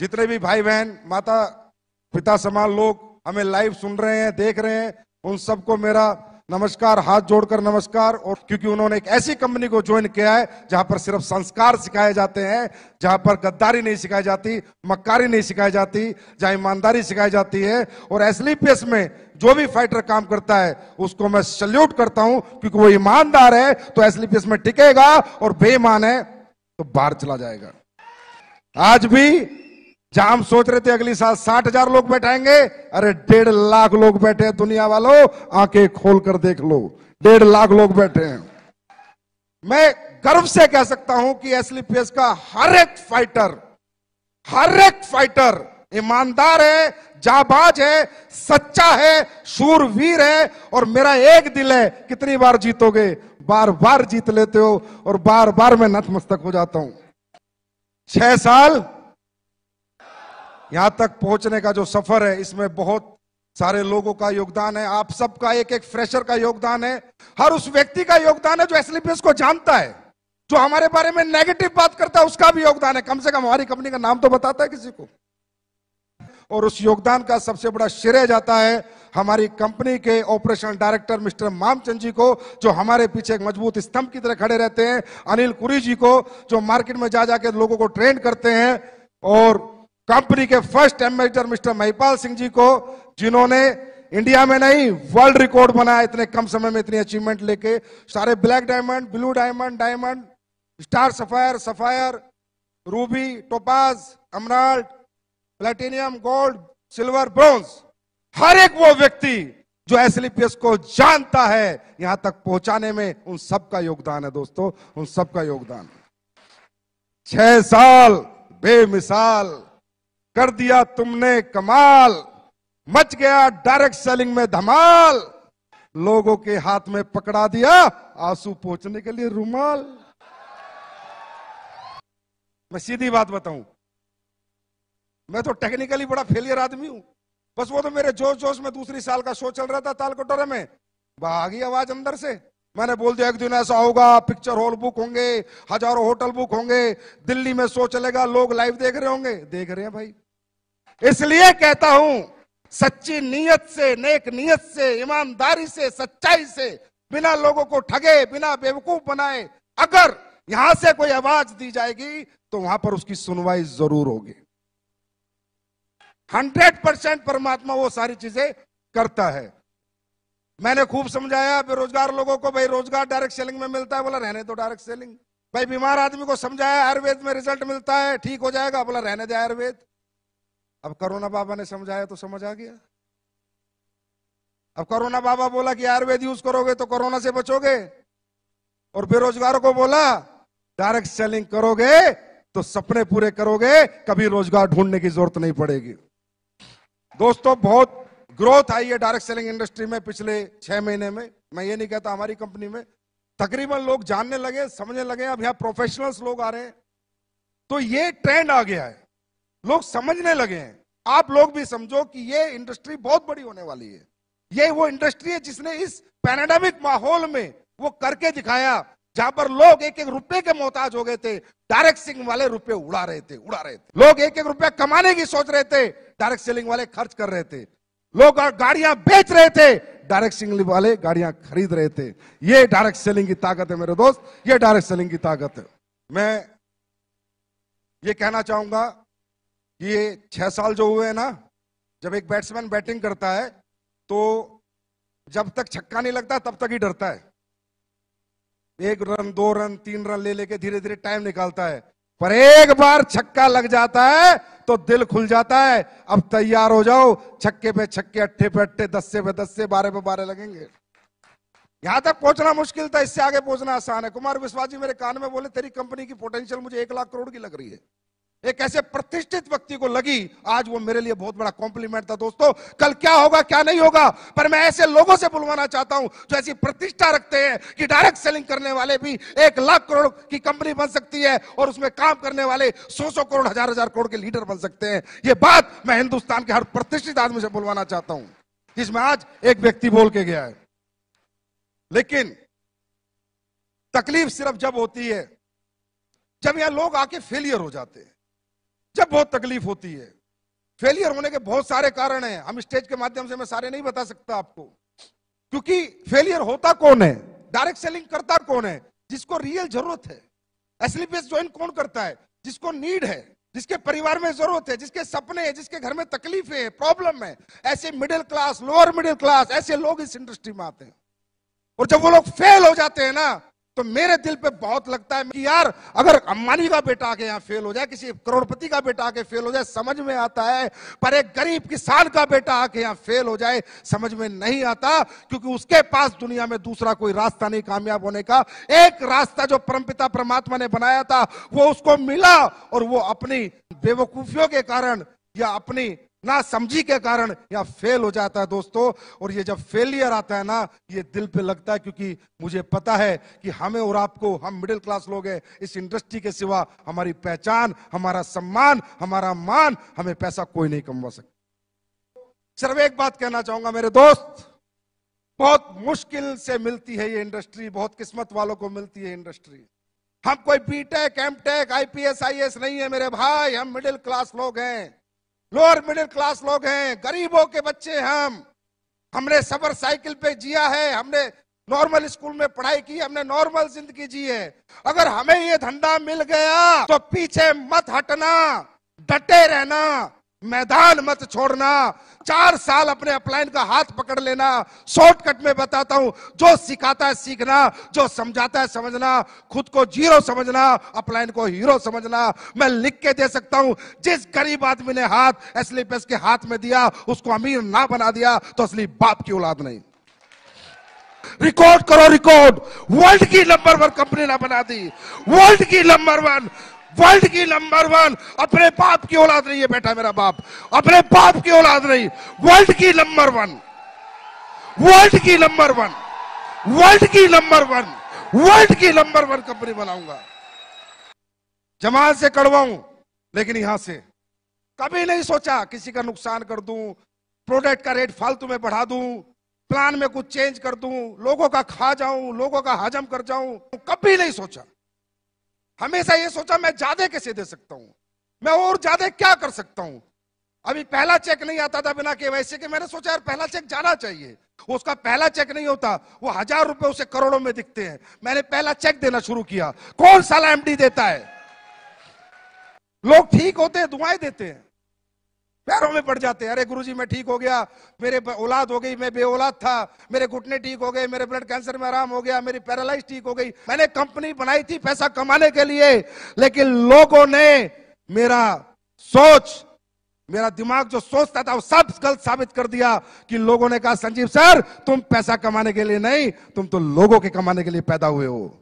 जितने भी भाई बहन, माता, पिता समान लोग हमें लाइव सुन रहे हैं, देख रहे हैं, उन सबको मेरा नमस्कार, हाथ जोड़कर नमस्कार। और क्योंकि उन्होंने एक ऐसी कंपनी को ज्वाइन किया है, जहाँ पर सिर्फ़ संस्कार सिखाए जाते हैं, जहाँ पर गद्दारी नहीं सिखाई जाती, मक्कारी नहीं सिखाई जाती, जहाँ ईमानदारी सिखाई जाती है। और एसलीपीएस में जो भी फाइटर काम करता है, उसको मैं सल्यूट करता हूँ, क्योंकि वो ईमानदार है तो एसलीपीएस में टिकेगा और बेईमान है तो बाहर चला जाएगा। आज भी जहाँ हम सोच रहे थे अगली साल साठ हज़ार लोग बैठाएँगे, अरे डेढ़ लाख लोग बैठे हैं दुनिया वालों, आँखें खोल कर देख लो, डेढ़ लाख लोग बैठे हैं। मैं गर्व से कह सकता हूँ कि एसलीपीएस का हर एक फाइटर, हर एक फाइटर ईमानदार है, जाबाज है, सच्चा है, शूरवीर है, और मेरा एक दिल है, कितनी बार जीतोगे? बार बार जीत लेते हो, और बार बार मैं नतमस्तक हो जाता हूँ। छह साल यहाँ तक पहुँचने का जो सफ़र है, इसमें बहुत सारे लोगों का योगदान है। आप सबका एक एक फ्रेशर का योगदान है। हर उस व्यक्ति का योगदान है जो एसलीपीएस को जानता है, जो हमारे बारे में नेगेटिव बात करता है, उसका भी योगदान है। कम से कम हमारी कंपनी का नाम तो बताता है किसी को। और उस योगदान का सबसे बड़ा श्रेय जाता है हमारी कंपनी के operational director mister Mamchand ji को, जो हमारे पीछे एक मज़बूत स्तंभ की तरह खड़े रहते हैं। अनिल कुरी जी को, जो मार्केट में जा जाके लोगों को ट्रेंड करते हैं। और कंपनी के first ambassador mister Mahipal Singh ji को, जिन्होंने इंडिया में नहीं, वर्ल्ड रिकॉर्ड बनाया इतने कम समय में इतनी अचीवमेंट लेके। सारे black diamond, blue diamond diamond, star sapphire sapphire, ruby, topaz emerald platinum, gold, silver, bronze. हर एक वो व्यक्ति जो एसलीपीएस को जानता है, यहाँ तक पहुँचाने में उन सबका योगदान है दोस्तों, उन सबका योगदान। छह साल बेमिसाल। कर दिया तुमने कमाल। मच गया डायरेक्ट सेलिंग में धमाल। लोगों के हाथ में पकड़ा दिया आँसू पहुँचने के लिए रुमाल। मैं सीधी बात बताऊँ, मैं तो टेक्निकली बड़ा फेलियर आदमी हूँ। बस वो तो मेरे जोश जोश में दूसरी साल का शो चल रहा था ताल कटोरे में। भागी आवाज़ अंदर से। मैंने बोल दिया, एक दिन ऐसा होगा पिक्चर हॉल बुक होंगे, हज़ारों होटल बुक होंगे, दिल्ली में शो चलेगा, लोग लाइव देख रहे होंगे। देख रहे हैं भाई। इसलिए कहता हूँ, सच्ची नीयत से, नेक नीयत से, ईमानदारी से, सच्चाई से, बिना लोगों को ठगे, बिना बेवकूफ़ बनाए, अगर यहाँ से कोई आवाज़ दी जाएगी तो वहाँ पर उसकी सुनवाई ज़रूर होगी। हंड्रेड परसेंट परमात्मा वो सारी चीज़ें करता है। मैंने खूब समझाया बेरोजगार लोगों को, भाई रोज़गार डायरेक्ट सेलिंग में मिलता है, बोला, रहने दो डायरेक्ट सेलिंग भाई बीमार आदमी को समझाया, आयुर्वेद में रिज़ल्ट मिलता है, ठीक हो जाएगा, बोला, रहने दे आयुर्वेद। अब करोना बाबा ने समझाया तो समझ आ गया। अब कोरोना बाबा बोला कि आयुर्वेद यूज़ करोगे तो कोरोना से बचोगे। और बेरोजगारों को बोला, डायरेक्ट सेलिंग करोगे तो सपने पूरे करोगे, कभी रोज़गार ढूँढने की ज़रूरत नहीं पड़ेगी। दोस्तों, बहुत ग्रोथ आई है डायरेक्ट सेलिंग इंडस्ट्री में पिछले छह महीने में। मैं ये नहीं कहता हमारी कंपनी में। तकरीबन लोग जानने लगे, समझने लगे, अब यहाँ प्रोफेशनल्स लोग आ रहे हैं। तो ये ट्रेंड आ गया है। लोग समझने लगे हैं। आप लोग भी समझो कि ये इंडस्ट्री बहुत बड़ी होने वाली है। ये वो इंडस्ट्री है जिसने इस पैनाडेमिक माहौल में वो करके दिखाया, जहाँ पर लोग एक एक रुपए के मोहताज हो गए थे, डायरेक्ट सेलिंग वाले रुपए उड़ा रहे थे, उड़ा रहे थे। लोग एक एक रुपया कमाने की सोच रहे थे, डायरेक्ट सेलिंग वाले खर्च कर रहे थे। लोग गाड़ियाँ बेच रहे थे, डायरेक्ट सेलिंग वाले गाड़ियाँ खरीद रहे थे। ये डायरेक्ट सेलिंग की ताकत है मेरे दोस्त, ये डायरेक्ट सेलिंग की ताकत है। मैं ये कहना चाहूँगा ये छह साल जो हुए हैं ना, जब एक बैट्समैन बैटिंग करता है तो जब तक छक्का नहीं लगता, तब तक ही डरता है। एक रन दो रन तीन रन ले लेके धीरे धीरे टाइम निकालता है। पर एक बार छक्का लग जाता है तो दिल खुल जाता है। अब तैयार हो जाओ, छक्के पे छक्के, अट्ठे पे अट्ठे दस्से पे दस्से बारह पे बारह लगेंगे। यहाँ तक पहुँचना मुश्किल था, इससे आगे पहुँचना आसान है। कुमार विश्वास जी मेरे कान में बोले, तेरी कंपनी की पोटेंशियल मुझे एक लाख करोड़ की लग रही है। एक ऐसे प्रतिष्ठित व्यक्ति को लगी, आज वो मेरे लिए बहुत बड़ा कॉम्प्लीमेंट था दोस्तों। कल क्या होगा, क्या नहीं होगा? पर मैं ऐसे लोगों से बुलवाना चाहता हूँ, जो ऐसी प्रतिष्ठा रखते हैं कि डायरेक्ट सेलिंग करने वाले भी एक लाख करोड़ की कंपनी बन सकती है और उसमें काम करने वाले सौ सौ करोड़ हज़ार हज़ार करोड़ के लीडर बन सकते हैं। ये बात मैं हिंदुस्तान के हर प्रतिष्ठित आदमी से बुलवाना चाहता हूँ, जिसमें आज एक व्यक्ति बोल के गया है। लेकिन तकलीफ़ सिर्फ़ जब होती है, जब यहाँ लोग आके फेलियर हो जाते हैं। जब बहुत तकलीफ़ होती है फेलियर होने के बहुत सारे कारण हैं। हम स्टेज के माध्यम से मैं सारे नहीं बता सकता आपको। क्योंकि फेलियर होता कौन है? डायरेक्ट सेलिंग करता कौन है? जिसको रियल ज़रूरत है। एसलीपीएस ज्वाइन कौन करता है? जिसको नीड है, जिसके परिवार में ज़रूरत है, जिसके सपने हैं, जिसके घर में तकलीफ़ है प्रॉब्लम है। ऐसे middle class lower middle class ऐसे लोग इस इंडस्ट्री में आते हैं। और जब वो लोग फेल हो जाते हैं ना तो मेरे दिल पे बहुत लगता है कि यार, अगर अंबानी का बेटा आके यहाँ फेल हो जाए, किसी करोड़पति का बेटा आके फेल हो जाए, समझ में आता है, पर एक गरीब किसान का बेटा आके यहाँ फेल हो जाए, समझ में नहीं आता, क्योंकि उसके पास दुनिया में दूसरा कोई रास्ता नहीं कामयाब होने का। एक रास्ता जो परमपिता परमात्मा ने बनाया था, वो उसको मिला और वो अपनी बेवकूफियों के कारण या अपनी ना समझी के कारण या फेल हो जाता है दोस्तों। और ये जब फेलियर आता है ना, ये दिल पे लगता है क्योंकि मुझे पता है कि हमें और आपको, हम मिडिल क्लास लोग हैं, इस इंडस्ट्री के सिवा हमारी पहचान, हमारा सम्मान, हमारा मान, हमें पैसा कोई नहीं कमवा सकता। सिर्फ़ एक बात कहना चाहूँगा मेरे दोस्त, बहुत मुश्किल से मिलती है ये इंडस्ट्री बहुत किस्मत वालों को मिलती है इंडस्ट्री हम कोई बीटेक एमटेक आईपीएस आईएएस नहीं है मेरे भाई, हम मिडिल क्लास लोग हैं। लोअर मिडिल क्लास लोग हैं, गरीबों के बच्चे हम। हमने सबर साइकिल पे जिया है, हमने नॉर्मल स्कूल में पढ़ाई की, हमने नॉर्मल ज़िंदगी जी है। अगर हमें ये धंधा मिल गया तो पीछे मत हटना, डटे रहना। मैदान मत छोड़ना। चार साल अपने अपलाइन का हाथ पकड़ लेना। शॉर्टकट में बताता हूँ, जो सिखाता है सीखना, जो समझाता है समझना। खुद को ज़ीरो समझना, अपलाइन को हीरो समझना। मैं लिख के दे सकता हूँ, जिस गरीब आदमी ने हाथ एसलीपेस के हाथ में दिया, उसको अमीर ना बना दिया तो असली बाप की औलाद नहीं। रिकॉर्ड करो रिकॉर्ड। वर्ल्ड की नंबर वन कंपनी ना बना दी। वर्ल्ड की नंबर वन वर्ल्ड की नंबर वन। अपने बाप की औलाद नहीं है बेटा मेरा बाप। अपने बाप की औलाद नहीं। वर्ल्ड की नंबर वन। वर्ल्ड की नंबर वन। वर्ल्ड की नंबर वन। वर्ल्ड की नंबर वन कंपनी बनाऊँगा। जमात से कड़वाऊं, लेकिन यहाँ से। कभी नहीं सोचा किसी का नुकसान कर दूँ, प्रोडक्ट का रेट फालतू में बढ़ा दूँ, प्लान में कुछ चेंज कर दूँ, लोगों का खा जाऊँ, लोगों का हजम कर जाऊँ। कभी नहीं सोचा। हमेशा ये सोचा मैं ज़्यादा कैसे दे सकता हूँ? मैं और ज़्यादा क्या कर सकता हूँ? अभी पहला चेक नहीं आता था बिना के वैसे के। मैंने सोचा, यार, पहला चेक जाना चाहिए। उसका पहला चेक नहीं होता। वो हज़ार रुपए उसे करोड़ों में दिखते हैं। मैंने पहला चेक देना शुरू किया। कौन साला एमडी देता है? लोग ठीक होते हैं, दुआएँ देते हैं। पैरों में पड़ जाते हैं। अरे गुरुजी, मैं ठीक हो गया। मेरे औलाद हो गई, मैं बे औलाद था। मेरे घुटने ठीक हो गए, मेरे ब्लड कैंसर में आराम हो गया, मेरी पैरालाइज ठीक हो गई। मैंने कंपनी बनाई थी पैसा कमाने के लिए, लेकिन लोगों ने मेरा सोच, मेरा दिमाग जो सोचता था, वो सब गलत साबित कर दिया कि लोगों ने कहा, संजीव सर, तुम पैसा कमाने के लिए नहीं, तुम तो लोगों के कमाने के लिए पैदा हुए हो।